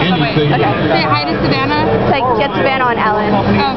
anything. Say hi to Savannah. Say, like get Savannah on Ellen. Oh,